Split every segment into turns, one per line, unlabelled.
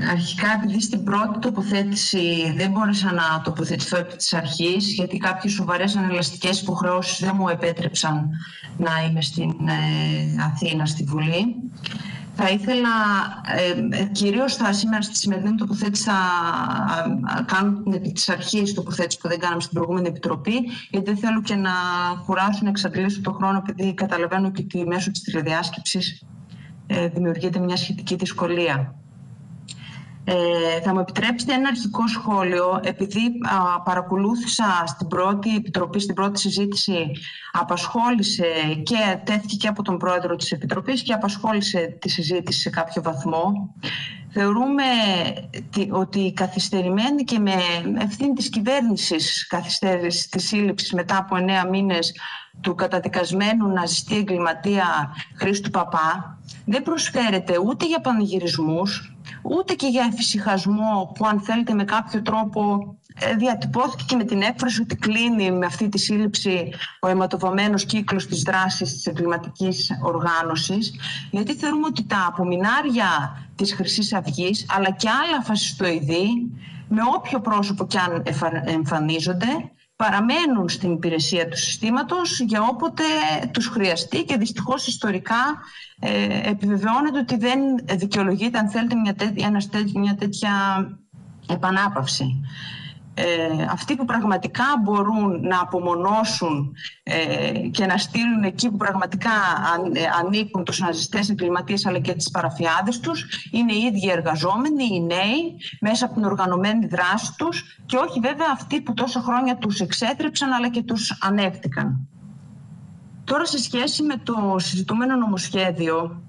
Αρχικά, επειδή στην πρώτη τοποθέτηση δεν μπόρεσα να τοποθετηθώ επί της αρχής, γιατί κάποιες σοβαρές ανελαστικές υποχρεώσεις δεν μου επέτρεψαν να είμαι στην ε, Αθήνα, στη Βουλή. Θα ήθελα, ε, ε κυρίως θα, σήμερα στη σημερινή τοποθέτηση θα κάνω την επί της αρχής τοποθέτηση που δεν κάναμε στην προηγούμενη επιτροπή, γιατί δεν θέλω και να κουράσω να εξαντλήσω τον χρόνο, επειδή καταλαβαίνω και ότι μέσω της τηλεδιάσκεψης ε, δημιουργείται μια σχετική δυσκολία. Ε, θα μου επιτρέψετε ένα αρχικό σχόλιο, επειδή παρακολούθησα στην πρώτη επιτροπή, στην πρώτη συζήτηση, απασχόλησε και τέθηκε και από τον πρόεδρο της Επιτροπής και απασχόλησε τη συζήτηση σε κάποιο βαθμό. Θεωρούμε ότι η καθυστερημένη και με ευθύνη της κυβέρνησης καθυστέρηση της σύλληψης μετά από εννέα μήνες του καταδικασμένου ναζιστή εγκληματία Χρήστου Παπά δεν προσφέρεται ούτε για πανηγυρισμούς, ούτε και για εφησυχασμό που αν θέλετε με κάποιο τρόπο ε, διατυπώθηκε και με την έκφραση ότι κλείνει με αυτή τη σύλληψη ο αιματοβαμένος κύκλος της δράσης της εγκληματικής οργάνωσης. Γιατί θεωρούμε ότι τα απομεινάρια της χρυσής αυγής, αλλά και άλλα φασιστοειδή με όποιο πρόσωπο και αν εμφανίζονται παραμένουν στην υπηρεσία του συστήματος για όποτε τους χρειαστεί και δυστυχώς ιστορικά ε, επιβεβαιώνεται ότι δεν δικαιολογείται αν θέλετε μια τέτοια, μια τέτοια επανάπαυση. Ε, αυτοί που πραγματικά μπορούν να απομονώσουν ε, και να στείλουν εκεί που πραγματικά αν, ε, ανήκουν τους ναζιστές εγκληματίες αλλά και τις παραφιάδες τους είναι οι ίδιοι εργαζόμενοι, οι νέοι μέσα από την οργανωμένη δράση τους και όχι βέβαια αυτοί που τόσα χρόνια τους εξέτρεψαν αλλά και τους ανέχτηκαν. Τώρα σε σχέση με το συζητούμενο νομοσχέδιο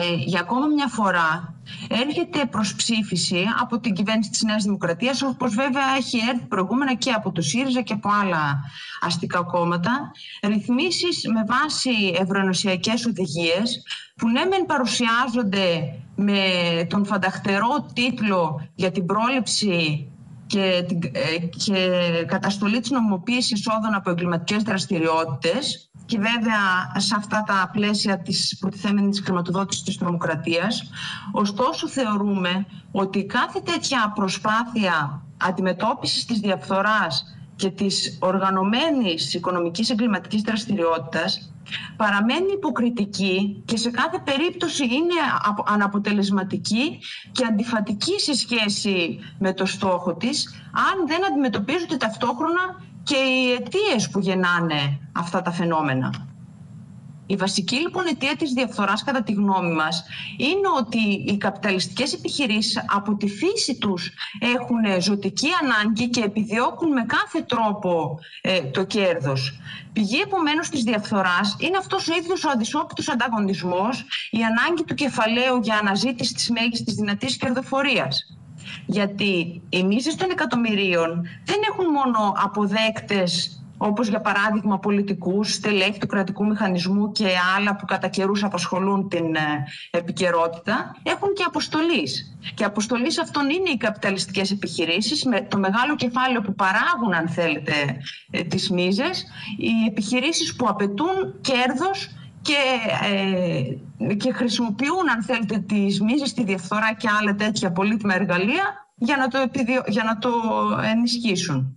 ε, για ακόμα μια φορά έρχεται προς ψήφιση από την κυβέρνηση της Νέας Δημοκρατίας όπως βέβαια έχει έρθει προηγούμενα και από το ΣΥΡΙΖΑ και από άλλα αστικά κόμματα. Ρυθμίσεις με βάση ευρωενωσιακές οδηγίες που ναι μεν παρουσιάζονται με τον φανταχτερό τίτλο για την πρόληψη και, ε, και καταστολή της νομοποίησης εισόδων από εγκληματικές δραστηριότητες και βέβαια σε αυτά τα πλαίσια της προτιθέμενης χρηματοδότησης της τρομοκρατίας. Ωστόσο θεωρούμε ότι κάθε τέτοια προσπάθεια αντιμετώπισης της διαφθοράς και της οργανωμένης οικονομικής εγκληματικής δραστηριότητας παραμένει υποκριτική και σε κάθε περίπτωση είναι αναποτελεσματική και αντιφατική σε σχέση με το στόχο της αν δεν αντιμετωπίζονται ταυτόχρονα και οι αιτίες που γεννάνε αυτά τα φαινόμενα. Η βασική λοιπόν αιτία της διαφθοράς κατά τη γνώμη μας είναι ότι οι καπιταλιστικές επιχειρήσεις από τη φύση τους έχουν ζωτική ανάγκη και επιδιώκουν με κάθε τρόπο ε, το κέρδος. Πηγή επομένως της διαφθοράς είναι αυτός ο ίδιος ο αντισόπιτος ανταγωνισμός, η ανάγκη του κεφαλαίου για αναζήτηση της μέγιστης δυνατής κερδοφορίας. Γιατί οι μίσες των εκατομμυρίων δεν έχουν μόνο αποδέκτες όπως για παράδειγμα πολιτικούς, στελέχη του κρατικού μηχανισμού και άλλα που κατά καιρούς απασχολούν την ε, επικαιρότητα, έχουν και αποστολής. Και αποστολής αυτών είναι οι καπιταλιστικές επιχειρήσεις, με το μεγάλο κεφάλαιο που παράγουν, αν θέλετε, ε, τις μίζες, οι επιχειρήσεις που απαιτούν κέρδος και, ε, και χρησιμοποιούν, αν θέλετε, τις μίζες, τη διαφθορά και άλλα τέτοια πολύτιμα εργαλεία για να το, για να το ενισχύσουν.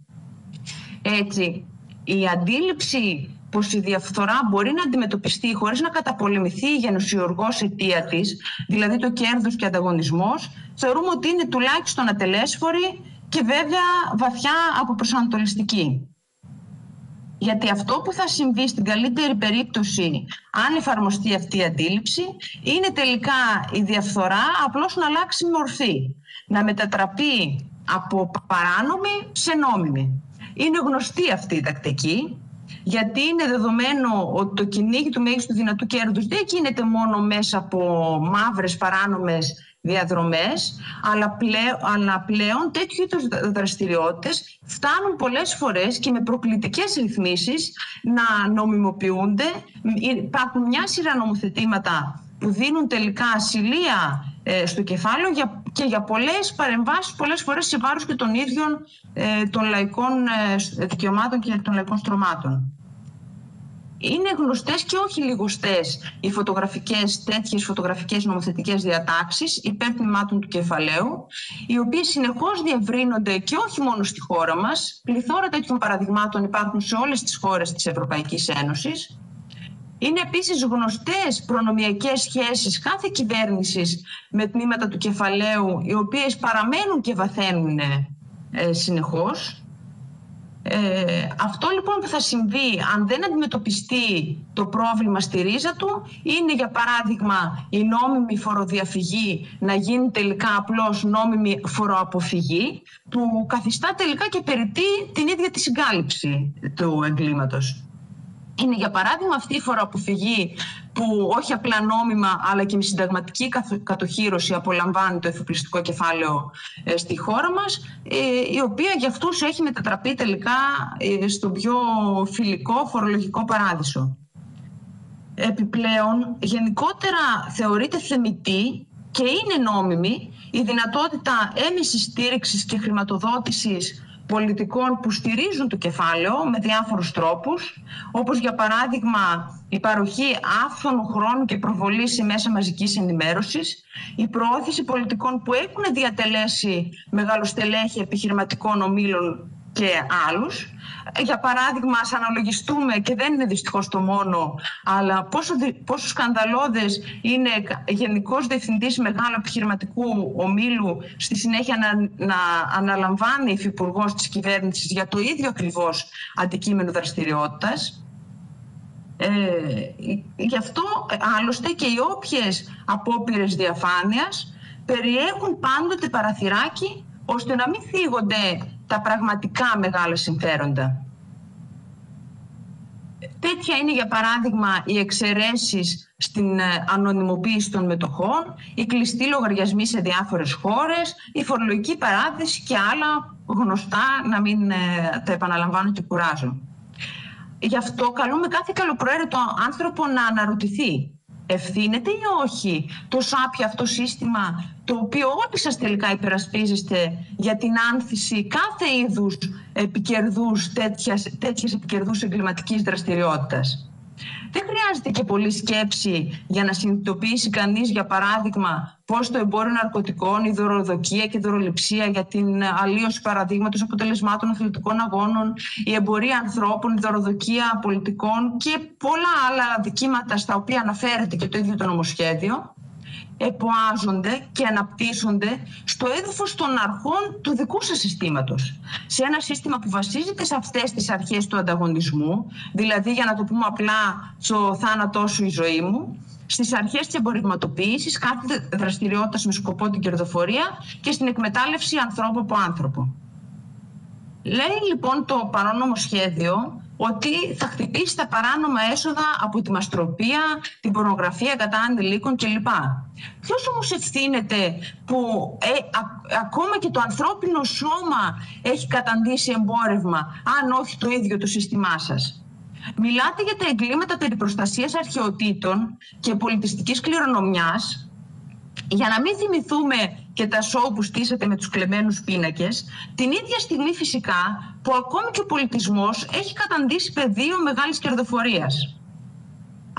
Έτσι, η αντίληψη πως η διαφθορά μπορεί να αντιμετωπιστεί χωρίς να καταπολεμηθεί η γενοσιοργός αιτία της, δηλαδή το κέρδος και ανταγωνισμός, θεωρούμε ότι είναι τουλάχιστον ατελέσφορη και βέβαια βαθιά αποπροσανατολιστική. Γιατί αυτό που θα συμβεί στην καλύτερη περίπτωση, αν εφαρμοστεί αυτή η αντίληψη, είναι τελικά η διαφθορά απλώς να αλλάξει μορφή. Να μετατραπεί από παράνομη σε νόμιμη. Είναι γνωστή αυτή η τακτική, γιατί είναι δεδομένο ότι το κυνήγι του μέγιστου δυνατού κέρδους δεν γίνεται μόνο μέσα από μαύρες παράνομες διαδρομές, αλλά, πλέον, αλλά πλέον τέτοιου είδους δραστηριότητες φτάνουν πολλές φορές και με προκλητικές ρυθμίσεις να νομιμοποιούνται. Υπάρχουν μια σειρά νομοθετήματα που δίνουν τελικά ασυλία ε, στο κεφάλαιο για, και για πολλές παρεμβάσεις, πολλές φορές σε βάρος και των ίδιων ε, των λαϊκών ε, δικαιωμάτων και των λαϊκών στρωμάτων. Είναι γνωστές και όχι λιγοστές οι φωτογραφικές, τέτοιες φωτογραφικές νομοθετικές διατάξεις υπέρ τμήματων του κεφαλαίου, οι οποίες συνεχώς διευρύνονται και όχι μόνο στη χώρα μας. Πληθώρα τέτοιων παραδειγμάτων υπάρχουν σε όλες τις χώρες της Ευρωπαϊκής Ένωσης. Είναι επίσης γνωστές προνομιακές σχέσεις κάθε κυβέρνησης με τμήματα του κεφαλαίου, οι οποίες παραμένουν και βαθαίνουν ε, συνεχώς. Ε, αυτό λοιπόν που θα συμβεί αν δεν αντιμετωπιστεί το πρόβλημα στη ρίζα του είναι για παράδειγμα η νόμιμη φοροδιαφυγή να γίνει τελικά απλώς νόμιμη φοροαποφυγή που καθιστά τελικά και περιττή την ίδια τη συγκάλυψη του εγκλήματος. Είναι για παράδειγμα αυτή η φοροαποφυγή που όχι απλά νόμιμα αλλά και με συνταγματική κατοχήρωση απολαμβάνει το εφοπλιστικό κεφάλαιο ε, στη χώρα μας ε, η οποία για αυτούς έχει μετατραπεί τελικά ε, στο πιο φιλικό φορολογικό παράδεισο. Επιπλέον, γενικότερα θεωρείται θεμητή και είναι νόμιμη η δυνατότητα έμεσης στήριξης και χρηματοδότησης πολιτικών που στηρίζουν το κεφάλαιο με διάφορους τρόπους, όπως για παράδειγμα η παροχή άφθονου χρόνου και προβολή σε μέσα μαζικής ενημέρωσης, η προώθηση πολιτικών που έχουν διατελέσει μεγαλοστελέχη επιχειρηματικών ομίλων και άλλους. Για παράδειγμα, ας αναλογιστούμε, και δεν είναι δυστυχώς το μόνο, αλλά πόσο, πόσο σκανδαλώδες είναι γενικός διευθυντής μεγάλου επιχειρηματικού ομίλου στη συνέχεια να, να αναλαμβάνει υφυπουργός της κυβέρνησης για το ίδιο ακριβώς αντικείμενο δραστηριότητας. Ε, γι' αυτό άλλωστε και οι όποιες απόπειρες διαφάνειας περιέχουν πάντοτε παραθυράκι ώστε να μην θίγονται τα πραγματικά μεγάλα συμφέροντα. Τέτοια είναι για παράδειγμα οι εξαιρέσεις στην ε, ανωνυμοποίηση των μετοχών, οι κλειστοί λογαριασμοί σε διάφορες χώρες, η φορολογική παράδειση και άλλα γνωστά να μην ε, τα επαναλαμβάνω και κουράζω. Γι' αυτό καλούμε κάθε καλοπροαίρετο άνθρωπο να αναρωτηθεί ευθύνεται ή όχι το σάπιο αυτό σύστημα το οποίο όλοι σας τελικά υπερασπίζεστε για την άνθηση κάθε είδους επικερδούς, τέτοιας, τέτοιας επικερδούς εγκληματικής δραστηριότητας; Δεν χρειάζεται και πολλή σκέψη για να συνειδητοποιήσει κανείς, για παράδειγμα, πώς το εμπόριο ναρκωτικών, η δωροδοκία και η δωροληψία για την αλλίωση παραδείγματος αποτελεσμάτων αθλητικών αγώνων, η εμπορία ανθρώπων, η δωροδοκία πολιτικών και πολλά άλλα δικήματα στα οποία αναφέρεται και το ίδιο το νομοσχέδιο, εποάζονται και αναπτύσσονται στο έδαφος των αρχών του δικού σας συστήματος. Σε ένα σύστημα που βασίζεται σε αυτές τις αρχές του ανταγωνισμού, δηλαδή για να το πούμε απλά στο θάνατό σου η ζωή μου, στις αρχές της εμπορευματοποίησης, κάθε δραστηριότητα με σκοπό την κερδοφορία και στην εκμετάλλευση ανθρώπου από άνθρωπο. Λέει λοιπόν το παρόνομο σχέδιο ότι θα χτυπήσει τα παράνομα έσοδα από τη μαστροπία, την πορνογραφία κατά ανηλίκων κλπ. Ποιος όμως ευθύνεται που ε, ακόμα και το ανθρώπινο σώμα έχει καταντήσει εμπόρευμα, αν όχι το ίδιο το σύστημά σας; Μιλάτε για τα εγκλήματα περί προστασίας αρχαιοτήτων και πολιτιστικής κληρονομιάς για να μην θυμηθούμε και τα σοου που στήσατε με τους κλεμμένους πίνακες, την ίδια στιγμή φυσικά που ακόμη και ο πολιτισμός έχει καταντήσει πεδίο μεγάλης κερδοφορίας.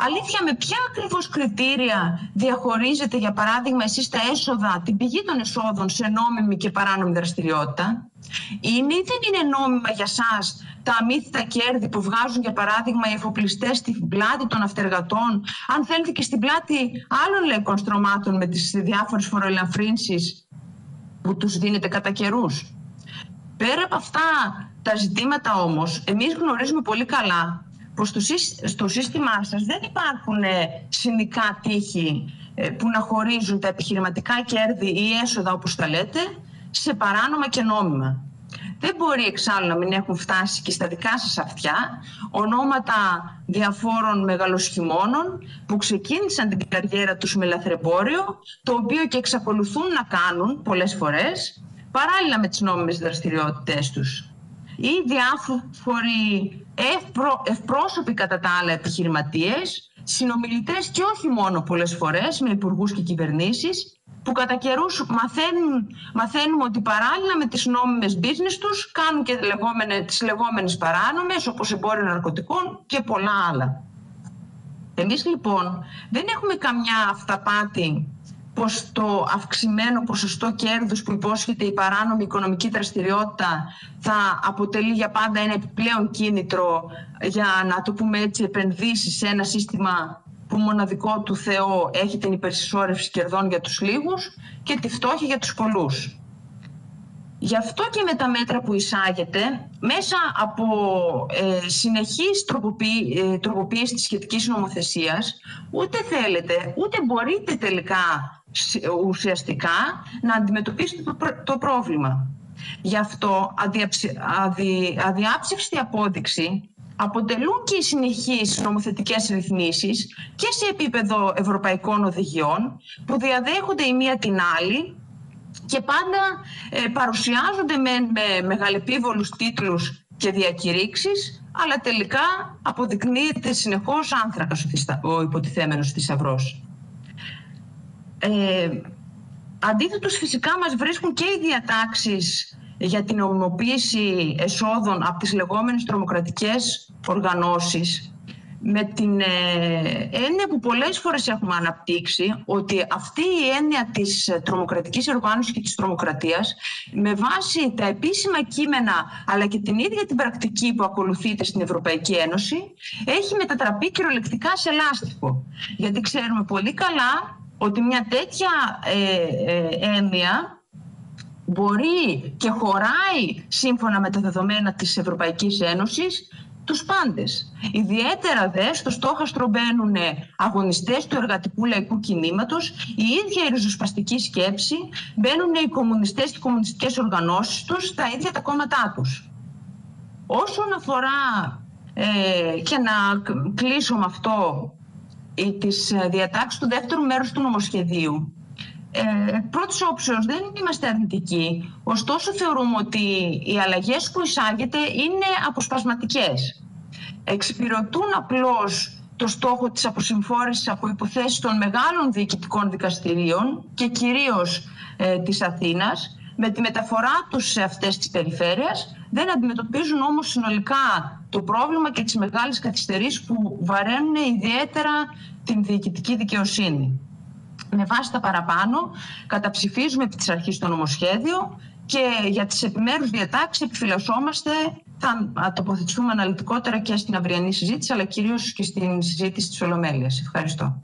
Αλήθεια, με ποια ακριβώς κριτήρια διαχωρίζετε, για παράδειγμα, εσείς τα έσοδα, την πηγή των εσόδων σε νόμιμη και παράνομη δραστηριότητα; Είναι ή δεν είναι νόμιμα για σας τα αμύθιτα κέρδη που βγάζουν, για παράδειγμα, οι εφοπλιστές στην πλάτη των αυτεργατών, αν θέλετε και στην πλάτη άλλων λαϊκών στρωμάτων με τις διάφορες φοροελαφρύνσεις που τους δίνετε κατά καιρούς; Πέρα από αυτά τα ζητήματα όμως, εμείς γνωρίζουμε πολύ καλά πως στο σύστημά σας δεν υπάρχουν ε, συνικά τείχη ε, που να χωρίζουν τα επιχειρηματικά κέρδη ή έσοδα, όπως τα λέτε, σε παράνομα και νόμιμα. Δεν μπορεί εξάλλου να μην έχουν φτάσει και στα δικά σας αυτιά ονόματα διαφόρων μεγαλοσχημόνων που ξεκίνησαν την καριέρα τους με λαθρεμπόριο, το οποίο και εξακολουθούν να κάνουν πολλές φορές, παράλληλα με τις νόμιμες δραστηριότητες τους. Ή διάφοροι ευπρό, ευπρόσωποι κατά τα άλλα επιχειρηματίες, συνομιλητές και όχι μόνο πολλές φορές με υπουργούς και κυβερνήσεις, που κατά καιρούς μαθαίνουν, μαθαίνουμε ότι παράλληλα με τις νόμιμες business τους κάνουν και λεγόμενε, τις λεγόμενες παράνομες όπως εμπόριο ναρκωτικών και πολλά άλλα. Εμείς λοιπόν δεν έχουμε καμιά αυταπάτη πως το αυξημένο ποσοστό κέρδους που υπόσχεται η παράνομη οικονομική δραστηριότητα θα αποτελεί για πάντα ένα επιπλέον κίνητρο για να το πούμε έτσι επενδύσεις σε ένα σύστημα που μοναδικό του Θεό έχει την υπερσυσσόρευση κερδών για τους λίγους και τη φτώχεια για τους πολλούς. Γι' αυτό και με τα μέτρα που εισάγεται, μέσα από ε, συνεχής τροποποιή, ε, τροποποίηση της σχετικής νομοθεσίας, ούτε θέλετε, ούτε μπορείτε τελικά ουσιαστικά να αντιμετωπίσετε το, πρόβλημα. Γι' αυτό αδι, αδιάψευστη απόδειξη αποτελούν και οι συνεχείς νομοθετικές ρυθμίσεις και σε επίπεδο ευρωπαϊκών οδηγιών που διαδέχονται η μία την άλλη και πάντα ε, παρουσιάζονται με, με μεγαλεπίβολους τίτλους και διακηρύξεις αλλά τελικά αποδεικνύεται συνεχώς άνθρακας ο υποτιθέμενος θησαυρός. Ε, αντίθετος φυσικά μας βρίσκουν και οι διατάξεις για την ομιμοποίηση εσόδων από τις λεγόμενες τρομοκρατικές οργανώσεις με την ε, έννοια που πολλές φορές έχουμε αναπτύξει ότι αυτή η έννοια της τρομοκρατικής οργάνωσης και της τρομοκρατίας με βάση τα επίσημα κείμενα αλλά και την ίδια την πρακτική που ακολουθείται στην Ευρωπαϊκή Ένωση έχει μετατραπεί κυριολεκτικά σε λάστιχο. Γιατί ξέρουμε πολύ καλά ότι μια τέτοια ε, ε, έννοια μπορεί και χωράει σύμφωνα με τα δεδομένα της Ευρωπαϊκής Ένωσης τους πάντες. Ιδιαίτερα δε στο στόχαστρο μπαίνουν αγωνιστές του εργατικού λαϊκού κινήματος, η ίδια η ριζοσπαστική σκέψη, μπαίνουν οι κομμουνιστές και οι κομμουνιστικές οργανώσεις τους, τα ίδια τα κόμματά τους. Όσον αφορά ε, και να κλείσω με αυτό της ε, διατάξεις του δεύτερου μέρους του νομοσχεδίου. Ε, πρώτης όψεως δεν είμαστε αρνητικοί, ωστόσο θεωρούμε ότι οι αλλαγές που εισάγεται είναι αποσπασματικές. Εξυπηρετούν απλώς το στόχο της αποσυμφόρησης από υποθέσεις των μεγάλων διοικητικών δικαστηρίων και κυρίως ε, της Αθήνας, με τη μεταφορά τους σε αυτές τις περιφέρειες δεν αντιμετωπίζουν όμως συνολικά το πρόβλημα και τις μεγάλες καθυστερήσεις που βαραίνουν ιδιαίτερα την διοικητική δικαιοσύνη. Με βάση τα παραπάνω, καταψηφίζουμε επί της αρχής το νομοσχέδιο και για τις επιμέρους διατάξεις επιφυλασσόμαστε, θα τοποθετηθούμε αναλυτικότερα και στην αυριανή συζήτηση, αλλά κυρίως και στην συζήτηση της Ολομέλειας. Ευχαριστώ.